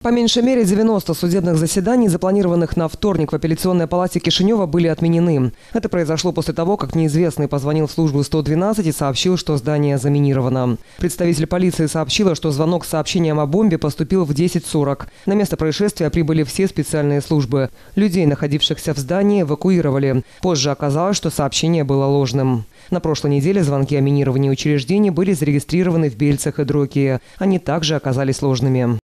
По меньшей мере 90 судебных заседаний, запланированных на вторник в апелляционной палате Кишинева, были отменены. Это произошло после того, как неизвестный позвонил в службу 112 и сообщил, что здание заминировано. Представитель полиции сообщила, что звонок с сообщением о бомбе поступил в 10.40. На место происшествия прибыли все специальные службы. Людей, находившихся в здании, эвакуировали. Позже оказалось, что сообщение было ложным. На прошлой неделе звонки о минировании учреждений были зарегистрированы в Бельцах и Дрокии. Они также оказались ложными.